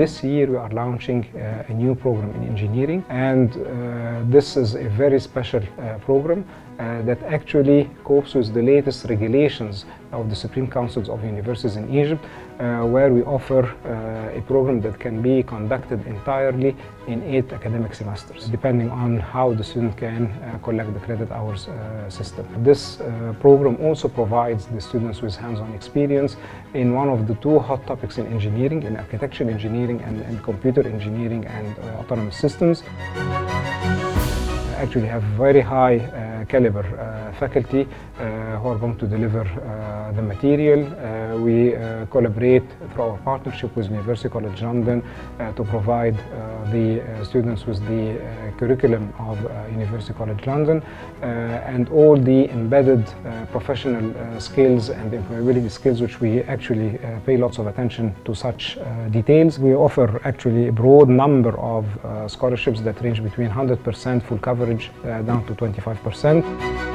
this year we are launching uh, a new program in engineering and uh, this is a very special uh, program uh, that actually copes with the latest regulations of the Supreme Councils of Universities in Egypt, uh, where we offer uh, a program that can be conducted entirely in eight academic semesters, depending on how the student can uh, collect the credit hours uh, system. This uh, program also provides the students with hands-on experience in one of the two hot topics in engineering, in architectural engineering and, and computer engineering and autonomous systems actually have very high caliber uh, faculty uh, who are going to deliver uh, the material. Uh, we uh, collaborate through our partnership with University College London uh, to provide uh, the uh, students with the uh, curriculum of uh, University College London uh, and all the embedded uh, professional skills and employability skills which we actually pay lots of attention to such details. We offer actually a broad number of scholarships that range between 100% full coverage down to 25%.